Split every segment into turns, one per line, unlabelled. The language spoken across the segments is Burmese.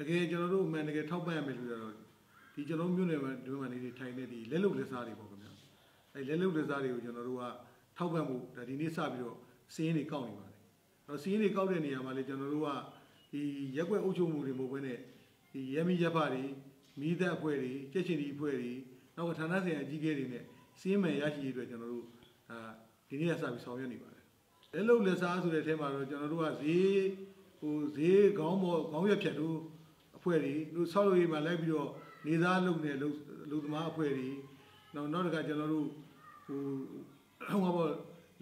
တကယ်ကျွန်တော်တို့အမှန်တကယ်ထောက်ပံ့ရမယ်လို့တော့ဒီကျွန်တော်တို့မြို့နယ်မှာဒီမှာနေနေထိုင်နေဒီလက်လုံလက်စားတွေပေါ့ခင်ဗျာအဲလက်လုံလက်စားတွေကိုကျွန်တော်တို့ကထောက်ပံ့ဖို့ဒါဒီနေ့စပြီးတော့စီးရင်တွေကောက်နေပါတယ်အဲတော့စီးရင်တွေကောက်တဲ့နေရာမှာလေကျွန်တော်တို့ကဒီရက်ွက်အုပ်ချုပ်မှုတွေမဟုတ်ဘဲနဲ့ဒီရမီရက်ဖတွေမိသက်အဖွဲ့တွေကြက်ချင်ဒီအဖွဲ့တွေနောက်ကဌာနဆိုင်ရာအကြီးအကဲတွေနဲ့စီးမယ်ရရှိရေးအတွက်ကျွန်တော်တို့အာဒီနေ့ကစပြီးဆောင်ရွက်နေပါတယ်လက်လုံလက်စားဆိုတဲ့အထဲမှာတော့ကျွန်တော်တို့ကဈေးဟိုဈေးခေါင်းပေါ်ခေါင်းရက်ဖြတ်တို့ အဖွဲ့တွေတို့ဆောက်လုပ်ရေးမှာလိုက်ပြီးတော့နေသားလုပ်နေလုပ်လူသမားအဖွဲ့တွေနောက်နောက်တစ်ခါကျွန်တော်တို့ဟိုဟောပေါ့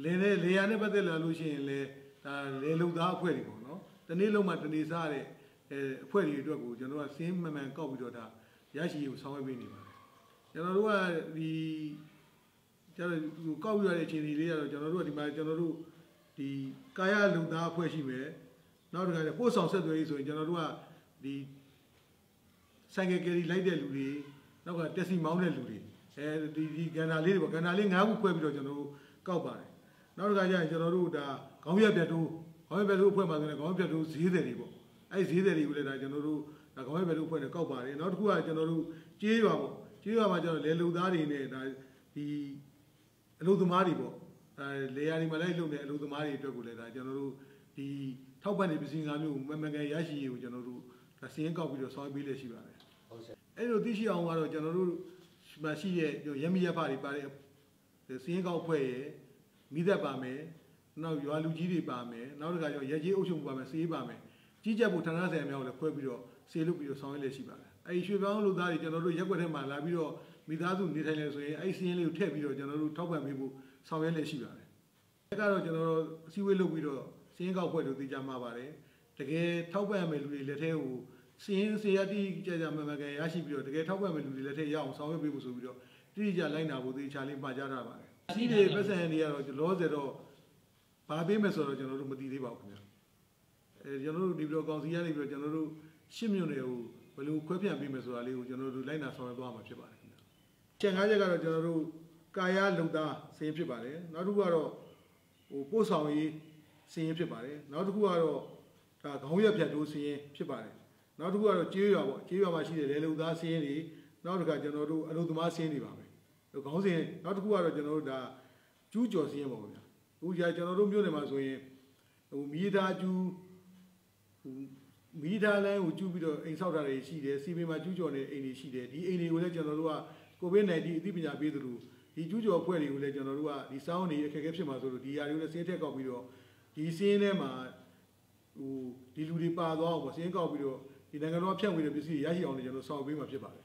လေလေလေယာနဲ့ပတ်သက်လာလို့ရှိရင်လေဒါလေလုံသားအဖွဲ့တွေပေါ့နော်တနေ့လုံးမှတနေ့စားတဲ့အဲအဖွဲ့တွေအတွက်ကိုကျွန်တော်တို့ကစင်းမှန်မှန်ကောက်ပြီးတော့ဒါရရှိရေးကိုဆောင်ရွက်ပေးနေပါတယ်ကျွန်တော်တို့ကဒီကျွန်တော်ကောက်ပြရတဲ့အခြေအနေလေးကတော့ကျွန်တော်တို့ကဒီမှာကျွန်တော်တို့ဒီကာယလုံသားအဖွဲ့ရှိမယ်နောက်တစ်ခါကျပို့ဆောင်ဆက်သွယ်ရေးဆိုရင်ကျွန်တော်တို့ကဒီ ဆိုင်ကယ်ကယ်ရီလိုက်တဲ့လူတွေနောက်ကတက်စီမောင်းတဲ့လူတွေအဲဒီဒီကန္နာလေးတွေပေါ့ကန္နာလေး၅ခုခွဲပြီးတော့ကျွန်တော်တို့ကောက်ပါတယ်နောက်တစ်ခါကျရင်ကျွန်တော်တို့ဒါခေါင်းရက်ပြတ်တိုးခေါင်းရက်ပြတ်တိုးအဖွဲ့မှာဆိုရင်ခေါင်းရက်ပြတ်တိုးဈေးတယ်တွေပေါ့အဲဈေးတယ်တွေကိုလည်းဒါကျွန်တော်တို့ဒါခေါင်းရက်ပြတ်တိုးအဖွဲ့နဲ့ကောက်ပါတယ်နောက်တစ်ခုကကျွန်တော်တို့ကြေးရွာပေါ့ကြေးရွာမှာကျွန်တော်လေလူသားတွေနဲ့ဒါဒီအလုပ်သမားတွေပေါ့အဲလေယာဉ်တွေမှာလိုက်လုပ်နေအလုပ်သမားတွေအတွက်ကိုလည်းဒါကျွန်တော်တို့ဒီထောက်ပံ့နေပစ္စည်းငါးမျိုးကိုမမှန်ကန်ရရှိရေးကိုကျွန်တော်တို့ ဒါစီးရင်ကောက်ပြီးတော့ဆောင်ရွက်ပေးလက်ရှိပါတယ်
ဟုတ်ဆရာ
အဲ့လိုသိရှိအောင်ကတော့ကျွန်တော်တို့မရှိတဲ့ရမီရဖတွေပါတဲ့စီးရင်ကောက်ဖွဲ့ရယ်မိသက်ပါမယ်နောက်ရွာလူကြီးတွေပါမယ်နောက်တစ်ခါကျတော့ရဲကြီးအုပ်ချုပ်မှုပါမယ်စီးပါမယ်ကြီးကြပ်ဖို့ဌာနဆိုင်ရာများကိုလည်းခွဲပြီးတော့စေလုပ်ပြီးတော့ဆောင်ရွက်လက်ရှိပါတယ်အဲ့ဒီရွှေပြောင်းလူသားတွေကျွန်တော်တို့ရက်ွက်ထဲမှာလာပြီးတော့မိသားစုနေထိုင်လဲဆိုရင်အဲ့ဒီစီးရင်လေးကိုထည့်ပြီးတော့ကျွန်တော်တို့ထောက်ပံ့ပေးဖို့ဆောင်ရွက်လက်ရှိပါတယ်အဲ့ကတော့ကျွန်တော်တို့အစည်းအဝေးလုပ်ပြီးတော့စီးရင်ကောက်ဖွဲ့လို့သိကြမှာပါတယ် တကယ်ထောက်ပံ့မယ်လူတွေလက်ထဲကိုစီရင်စေရတိကြကြမမကန်ရရှိပြီးတော့တကယ်ထောက်ပံ့မဲ့လူတွေလက်ထက်ရအောင်ဆောင်ရွက်ပေးဖို့ဆိုပြီးတော့တိတိကျလိုက်နာဖို့သေချာလေးမှာကြားထားပါတယ်။စီးတွေပတ်စံတွေကတော့လောဆယ်တော့ဘာပေးမယ်ဆိုတော့ကျွန်တော်တို့မသိသေးပါဘူးခင်ဗျာ။အဲကျွန်တော်တို့ဒီပြီးတော့ကောင်စီကနေပြီးတော့ကျွန်တော်တို့ရှစ်မြို့နယ်ကိုဘယ်လိုခွဲပြန်ပေးမယ်ဆိုတာလေးကိုကျွန်တော်တို့လိုက်နာဆောင်ရွက်သွားမှာဖြစ်ပါတယ်ခင်ဗျာ။ချက်ငါးချက်ကတော့ကျွန်တော်တို့ကာယလုံသားစရင်ဖြစ်ပါတယ်။နောက်တစ်ခုကတော့ဟိုပို့ဆောင်ရေးစရင်ဖြစ်ပါတယ်။နောက်တစ်ခုကတော့ ဒါခေါင်းရက်ဖြတ်တိုးစရင်ဖြစ်ပါတယ်။နောက်တစ်ခုကတော့ကျေးရွာပေါ့ကျေးရွာမှာရှိတဲ့လေလုံသားစင်းတွေနောက်တစ်ခါကျွန်တော်တို့အလုသမားစင်းတွေပါမယ်ခေါင်းစဉ်နောက်တစ်ခုကတော့ကျွန်တော်တို့ဒါကျူးကျော်စင်းပေါ့ဗျာအခုကြာကျွန်တော်တို့မြို့နယ်မှာဆိုရင်ဟိုမီးသားကျူးဟိုမီးသားလိုင်းကိုကျူးပြီးတော့အိမ်ဆောက်တာတွေရှိတယ်စီမံမှာကျူးကျော်နေအိမ်တွေရှိတယ်ဒီအိမ်တွေကိုလည်းကျွန်တော်တို့ကကိုဗစ် -19 အသိပညာပေးသလိုဒီကျူးကျော်အဖွဲ့တွေကိုလည်းကျွန်တော်တို့ကဒီစောင်းနေအခက်အခဲဖြစ်မှာဆိုလို့ဒီຢာတွေကိုလည်းစင်းထက်ကောက်ပြီးတော့ဒီစင်းထဲမှာ ဟိုဒီလူတွေပါသွားအောင်ပေါ့စင်းကောက်ပြီးတော့ဒီနိုင်ငံတော်ဖြန့်ဝေတဲ့ပစ္စည်းတွေရရှိအောင်လည်းကျွန်တော်ဆောင်ပေးမှာဖြစ်ပါတယ်